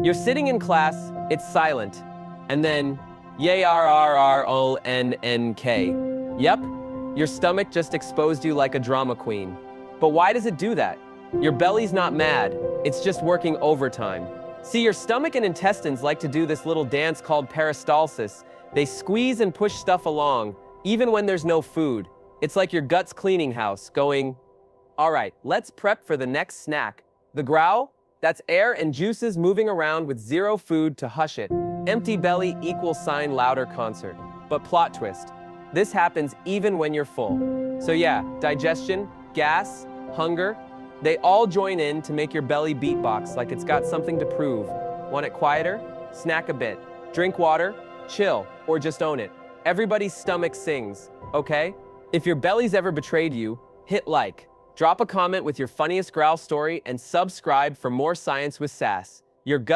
You're sitting in class, it's silent, and then yay r r r o n n k. Yep, your stomach just exposed you like a drama queen. But why does it do that? Your belly's not mad, it's just working overtime. See, your stomach and intestines like to do this little dance called peristalsis. They squeeze and push stuff along, even when there's no food. It's like your gut's cleaning house, going, all right, let's prep for the next snack. The growl? That's air and juices moving around with zero food to hush it. Empty belly equals sign louder concert. But plot twist. This happens even when you're full. So yeah, digestion, gas, hunger, they all join in to make your belly beatbox like it's got something to prove. Want it quieter? Snack a bit. Drink water, chill, or just own it. Everybody's stomach sings, okay? If your belly's ever betrayed you, hit like. Drop a comment with your funniest growl story and subscribe for more science with sass. Your gut